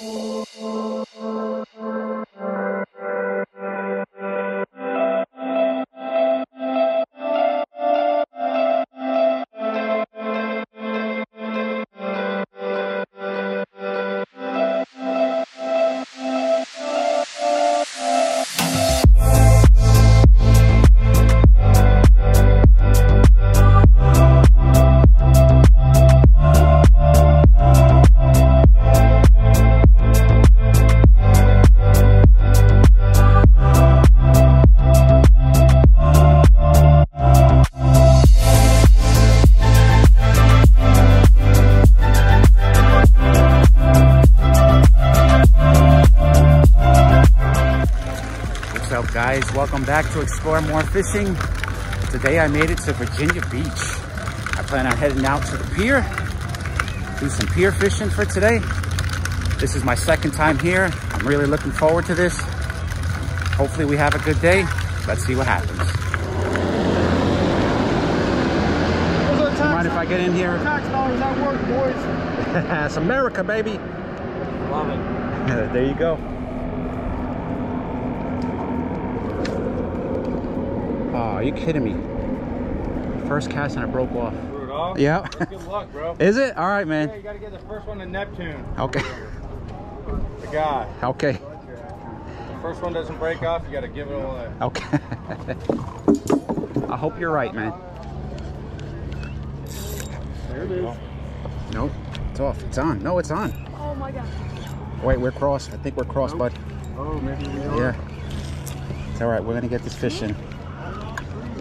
Música Welcome back to Explore More Fishing. Today I made it to Virginia Beach. I plan on heading out to the pier, do some pier fishing for today. This is my second time here. I'm really looking forward to this. Hopefully we have a good day. Let's see what happens. Mind if I get in here? Tax dollars at work, boys. it's America, baby. Love it. there you go. Oh, are you kidding me? First cast and I broke off. Threw it off? Yeah. Good luck, bro. Is it? All right, Yeah, man. you gotta get the first one to Neptune. Okay. The guy. Okay. The first one doesn't break off, you gotta give it away. Okay. I hope you're right, man. There it is. Nope. It's off. It's on. No, it's on. Oh my god. Wait, we're crossed. I think we're cross, bud. Oh, maybe we are. Yeah. It's all right. We're going to get this fish in.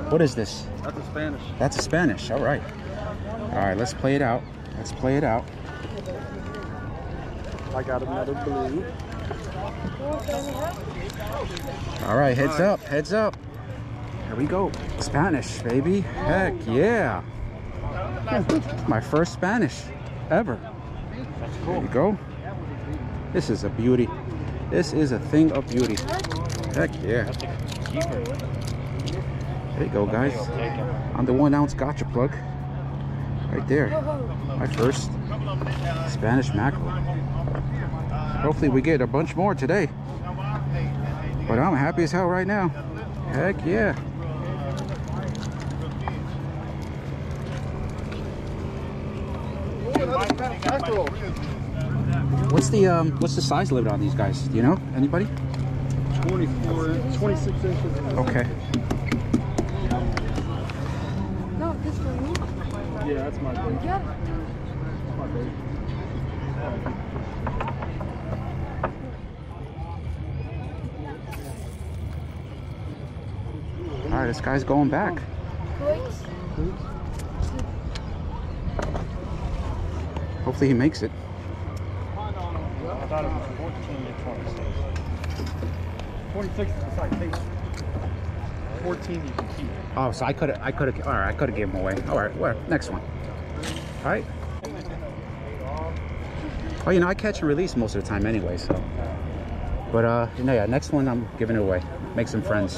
What is this? That's a Spanish. That's a Spanish. All right. All right, let's play it out. Let's play it out. I got another blue. All right, heads up, heads up. Here we go. Spanish, baby. Heck yeah. My first Spanish ever. That's There you go. This is a beauty. This is a thing of beauty. Heck yeah. That's a keeper. There you go, guys. I'll take him. On the one ounce gotcha plug. Right there. My first Spanish mackerel. Hopefully we get a bunch more today. But I'm happy as hell right now. Heck yeah. What's the um what's the size limit on these guys? Do you know? Anybody? 24, 26 inches. Okay. No, this for me. Yeah, that's my Oh, you got it. my baby. All right, this guy's going back. Hopefully he makes it. I thought it was 14 to 26. 26 is the citation. 14 you can keep. Oh, so I could have, I could have, all right, I could have gave him away. All right, well, next one. Right. Oh, you know, I catch and release most of the time anyway, so. But, uh, you know, yeah, next one I'm giving it away. Make some friends.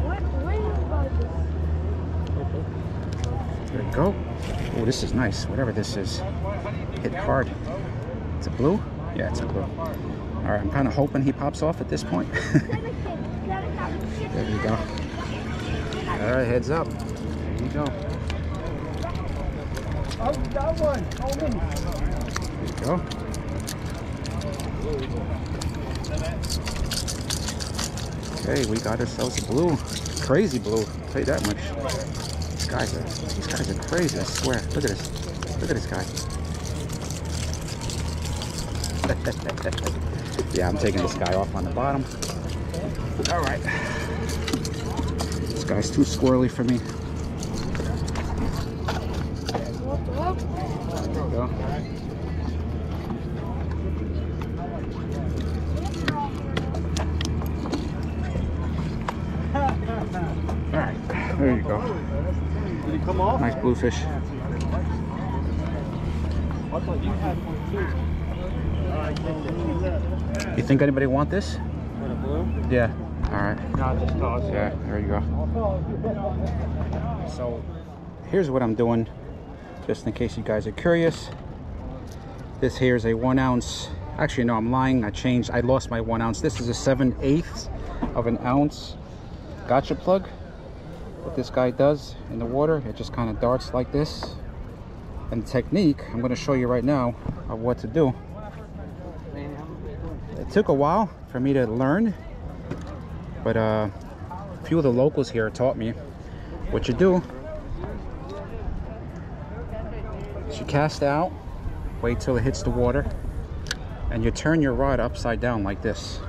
What? Where you about this? There you go. Oh, this is nice. Whatever this is. Hit hard. It's a blue? Yeah, it's a blue. All right, I'm kind of hoping he pops off at this point. there you go. All right, heads up. There you go. Oh, that one. There you go. Okay, we got ourselves a blue. Crazy blue. I'll tell you that much. These guys are these guys are crazy, I swear. Look at this. Look at this guy. yeah, I'm taking this guy off on the bottom. Alright. This guy's too squirrely for me. What the fuck? There you go. Alright, there you go. Did he come off? Nice bluefish. You had one too. You think anybody want this? Yeah. All right. No, just toss. Yeah, there you go. So here's what I'm doing, just in case you guys are curious. This here is a one ounce. Actually, no, I'm lying. I changed. I lost my one ounce. This is a seven eighths of an ounce gotcha plug. What this guy does in the water, it just kind of darts like this. And technique, I'm going to show you right now of what to do. It took a while for me to learn, but uh, a few of the locals here taught me what you do. is You cast out, wait till it hits the water, and you turn your rod upside down like this.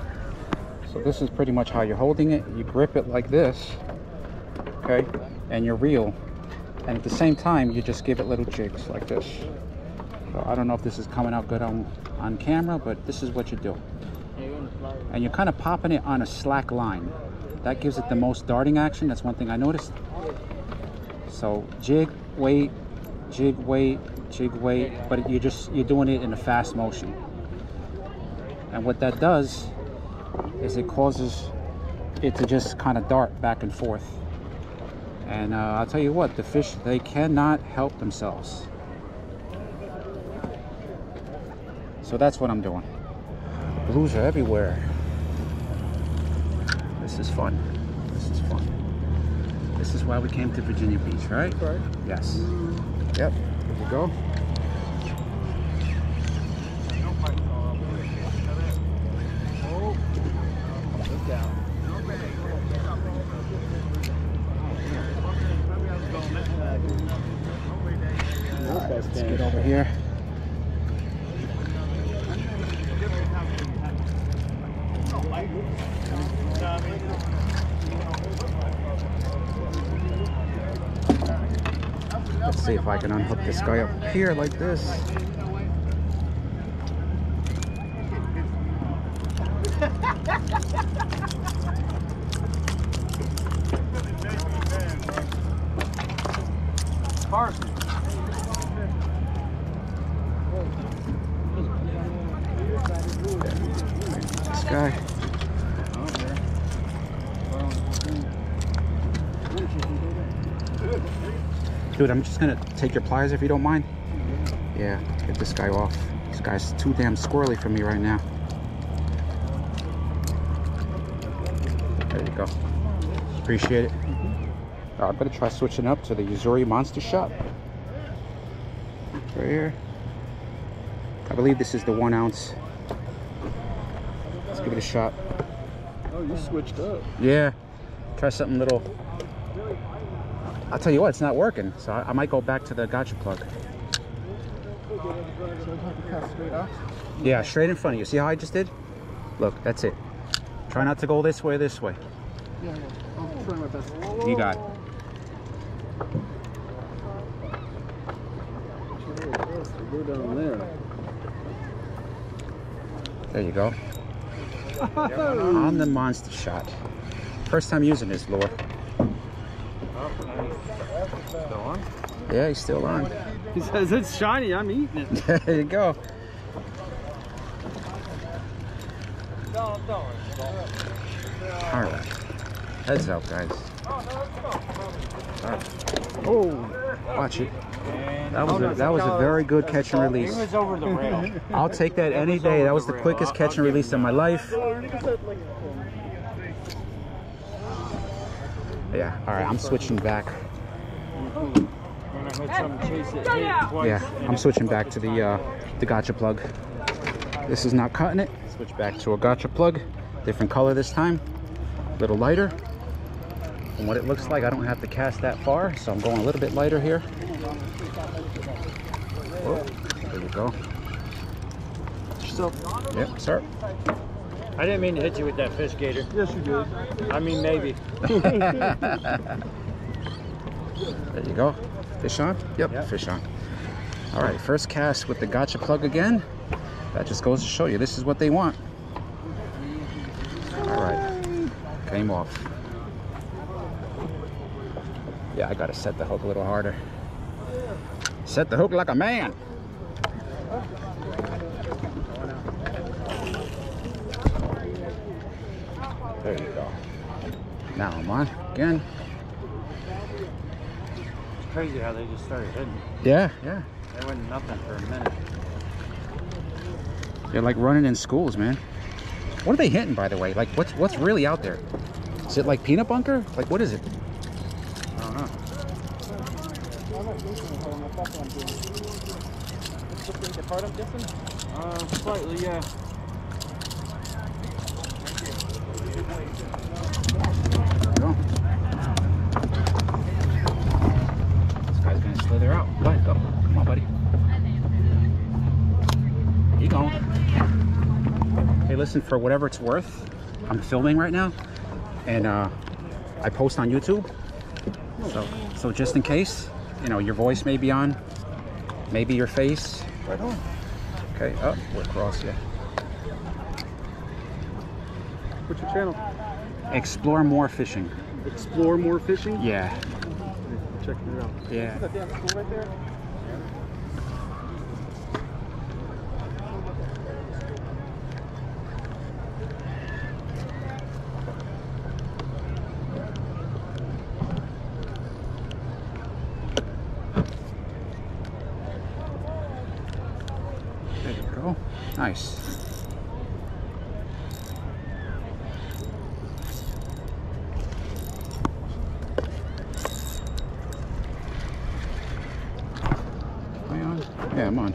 So this is pretty much how you're holding it. You grip it like this, okay, and you reel. And at the same time, you just give it little jigs like this. So I don't know if this is coming out good on, on camera, but this is what you do. And you're kind of popping it on a slack line. That gives it the most darting action. That's one thing I noticed. So jig, weight jig, weight jig, weight but you're just, you're doing it in a fast motion. And what that does is it causes it to just kind of dart back and forth. And uh, I'll tell you what, the fish, they cannot help themselves. So that's what I'm doing. Blues are everywhere. This is fun. This is fun. This is why we came to Virginia Beach, right? Right. Yes. Yep. Here we go. Look down. Let's get over here. Let's see if I can unhook this guy up here like this. Carson. This guy. Dude, I'm just gonna take your pliers if you don't mind. Yeah, get this guy off. This guy's too damn squirrely for me right now. There you go. Appreciate it. Uh, I'm gonna try switching up to the Yozuri Monster Shot. Right here. I believe this is the one ounce. Let's give it a shot. Oh, you switched up. Yeah, try something little. I'll tell you what, it's not working, so I, I might go back to the gotcha plug. Yeah, straight in front of you. See how I just did? Look, that's it. Try not to go this way, this way. Yeah, I'm trying my best. You got it. Go down there. There you go. On the monster shot. First time using this lure. Still on? Yeah, he's still on. He says it's shiny. I'm eating it. there you go. All right. Heads up, guys. All right. Oh, watch it. That was a, that was a very good catch and release. was over the rail. I'll take that any day. That was the quickest catch and release of my life. Yeah. All right. I'm switching back. when I had something chase it, hit it twice. Yeah. I'm switching back to the uh, the gotcha plug. This is not cutting it. Switch back to a gotcha plug. Different color this time. A little lighter. And what it looks like, I don't have to cast that far, so I'm going a little bit lighter here. Whoa, there you go. So, Yep, sir. I didn't mean to hit you with that fish gator. Yes, you did. I mean, maybe. There you go. Fish on? Yep, Yep. fish on. All right, first cast with the gotcha plug again. That just goes to show you, this is what they want. All right, came off. Yeah, I gotta set the hook a little harder. Set the hook like a man. There you go. Now I'm on again. It's crazy how they just started hitting. Yeah, yeah. They went nothing for a minute. They're like running in schools, man. What are they hitting, by the way? Like, what's what's really out there? Is it like peanut bunker? Like, what is it? I don't know. Uh, slightly, yeah. For whatever it's worth, I'm filming right now, and uh, I post on YouTube. So, so just in case, you know, your voice may be on, maybe your face. Right on. Okay, oh, we're across, yeah. What's your channel? Explore more fishing. Explore more fishing? Yeah, Checking it out. yeah. that damn school right there? There you go. Nice. Am I on? Yeah, I'm on.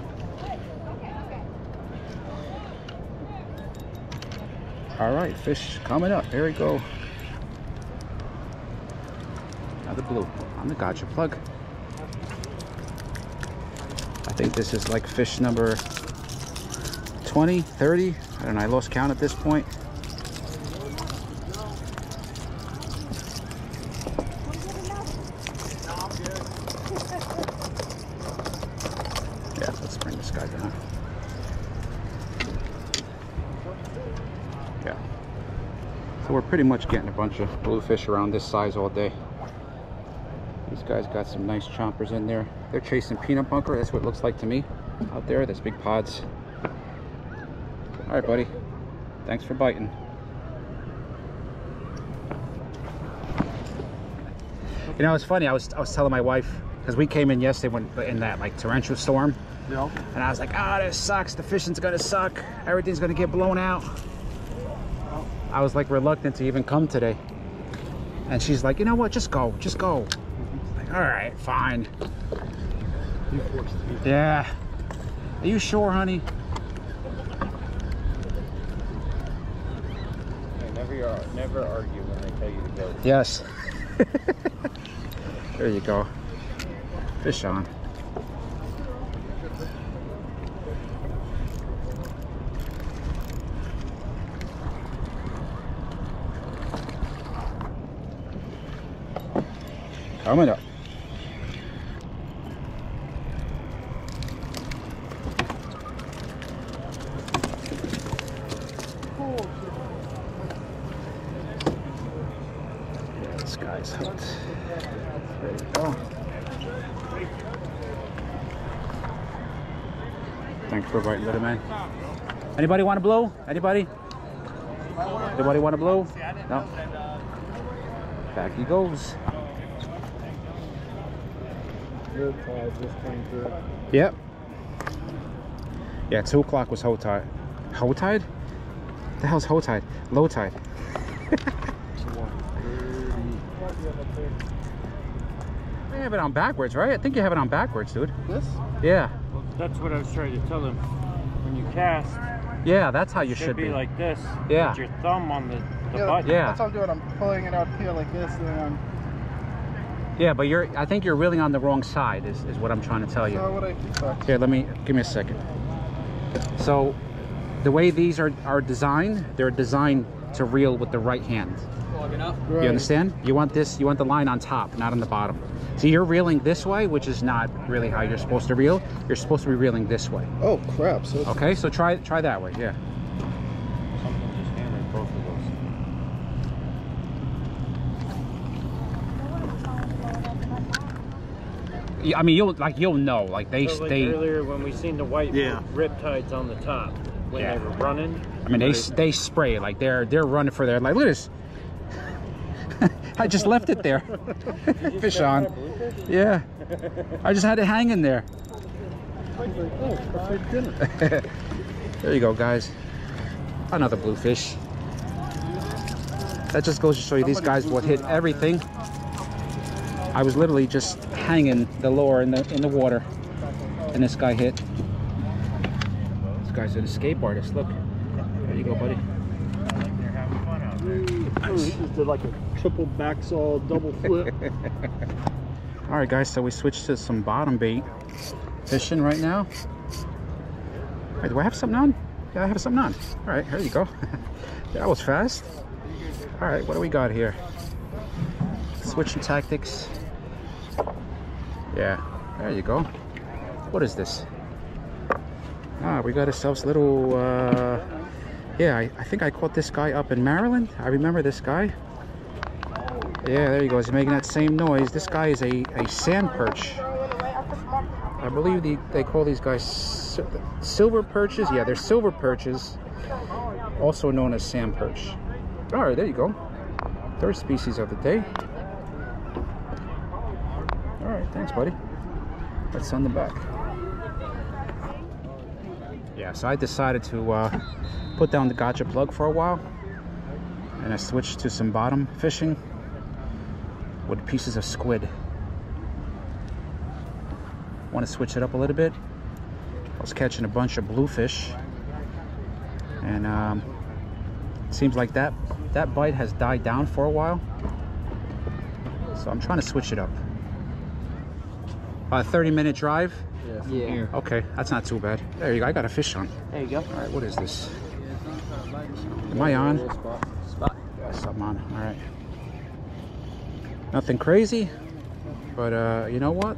All right, fish coming up. There we go. Another blue on the gotcha plug. I think this is like fish number 20, 30. I don't know. I lost count at this point. Yeah, let's bring this guy down. So we're pretty much getting a bunch of bluefish around this size all day. These guys got some nice chompers in there. They're chasing peanut bunker. That's what it looks like to me out there. There's big pods. All right, buddy. Thanks for biting. You know, it's funny. I was I was telling my wife because we came in yesterday when in that like torrential storm, No. and I was like, "Ah, this sucks. The fishing's gonna suck. Everything's gonna get blown out." I was like reluctant to even come today, and she's like, "You know what? Just go. Just go." Like, all right, fine. You forced me. Yeah. Are you sure, honey? never, never argue when they tell you to go. Yes. there you go. Fish on. Coming up. Yeah, this guy's hooked. There you go. Thanks for biting, little man. Anybody want to blow? Anybody? Anybody want to blow? No. Back he goes. Good tide just came through. Yep. Yeah, two o'clock was low tide. Low tide? The hell's low tide? Low tide. I have it on backwards, right? I think you have it on backwards, dude. This? Yeah. Well, that's what I was trying to tell them. When you cast, Yeah, that's how you it should, should be, like this. Yeah. With your thumb on the, the Yeah, button. Yeah. That's what I'm doing. I'm pulling it out here like this, and then I'm. Yeah, but you're I think you're really on the wrong side is, is what I'm trying to tell you. So what I expect. Here, let me give me a second. So the way these are, are designed, they're designed to reel with the right hand. Right. You understand? You want this, you want the line on top, not on the bottom. So you're reeling this way, which is not really how you're supposed to reel. You're supposed to be reeling this way. Oh crap! So Okay, so try try that way, yeah. Something just hammered both of those. Yeah, I mean, you'll like you'll know, like they So like they earlier when we seen the white Yeah. rip tides on the top. when Yeah. they were running. I mean, they they spray like they're they're running for their like. Look at this. I just left it there. Fish on. Yeah. I just had it hanging there. Perfect dinner. There you go, guys. Another bluefish. That just goes to show you these guys will hit everything. I was literally just hanging the lure in the in the water, and this guy hit. This guy's an escape artist. Look, there you go, buddy. They're having fun out there. Oh, he just did like a triple back saw, double flip. All right, guys. So we switched to some bottom bait fishing right now. Wait, do I have something on? Yeah, I have something on. All right, here you go. that was fast. All right, what do we got here? Switching tactics. Yeah, there you go. What is this? Ah, we got ourselves little. Uh, yeah, I, I think I caught this guy up in Maryland. I remember this guy. Yeah, there you go. He's making that same noise. This guy is a, a sand perch. I believe the, they call these guys silver perches. Yeah, they're silver perches, also known as sand perch. All right, there you go. Third species of the day. Thanks, buddy. Let's send them back. Yeah, so I decided to uh, put down the gotcha plug for a while, and I switched to some bottom fishing with pieces of squid. Want to switch it up a little bit. I was catching a bunch of bluefish, and um, it seems like that that bite has died down for a while. So I'm trying to switch it up. A 30 minute drive. Yeah. Okay, that's not too bad. There you go. I got a fish on. There you go. All right, what is this? Am I on? Spot. Yeah, something on. All right. Nothing crazy, but uh, you know what?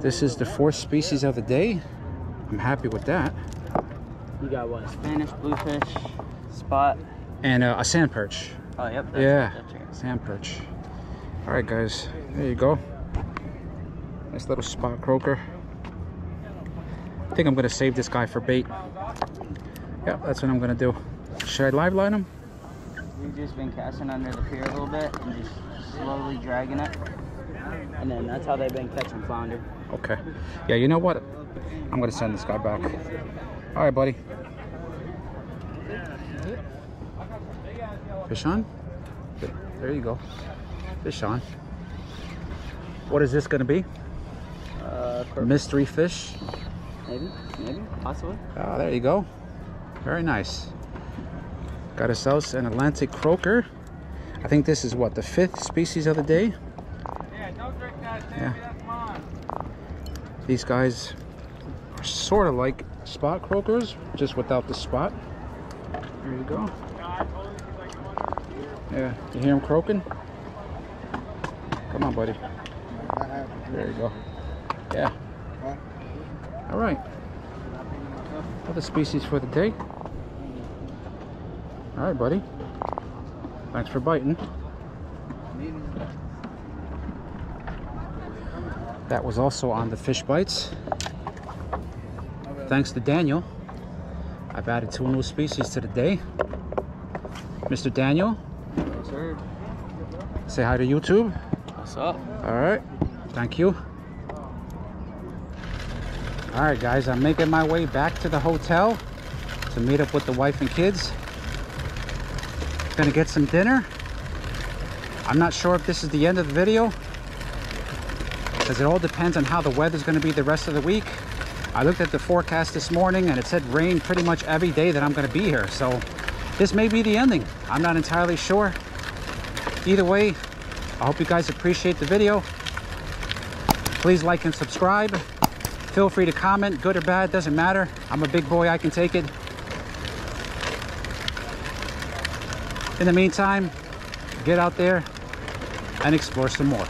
This is the fourth species of the day. I'm happy with that. You got what? Spanish bluefish, spot. And uh, a sand perch. Oh, yep. That's Yeah, right. sand perch. All right, guys. There you go. Nice little spot croaker. I think I'm gonna save this guy for bait. Yeah, that's what I'm gonna do. Should I live line him? We've just been casting under the pier a little bit and just slowly dragging it. And then that's how they've been catching flounder. Okay. Yeah, you know what? I'm gonna send this guy back. All right, buddy. Fish on? There you go. Fish on. What is this gonna be? Uh. Mystery fish. Maybe, maybe, possibly. Ah, there you go. Very nice. Got ourselves an Atlantic croaker. I think this is what the fifth species of the day. Yeah, don't drink that, Yeah. That's mine. These guys are sort of like spot croakers, just without the spot. There you go. Yeah, you hear him croaking? Come on, buddy. There you go. Yeah. All right. Other species for the day. All right, buddy. Thanks for biting. That was also on the fish bites. Thanks to Daniel, I've added two new species to the day. Mr. Daniel, Yes, sir. say hi to YouTube. What's up? All right, thank you. All right, guys, I'm making my way back to the hotel to meet up with the wife and kids. Gonna get some dinner. I'm not sure if this is the end of the video because it all depends on how the weather's gonna be the rest of the week. I looked at the forecast this morning and it said rain pretty much every day that I'm gonna be here. So this may be the ending. I'm not entirely sure. Either way, I hope you guys appreciate the video. Please like and subscribe. Feel free to comment, good or bad, doesn't matter. I'm a big boy, I can take it. In the meantime, get out there and explore some more.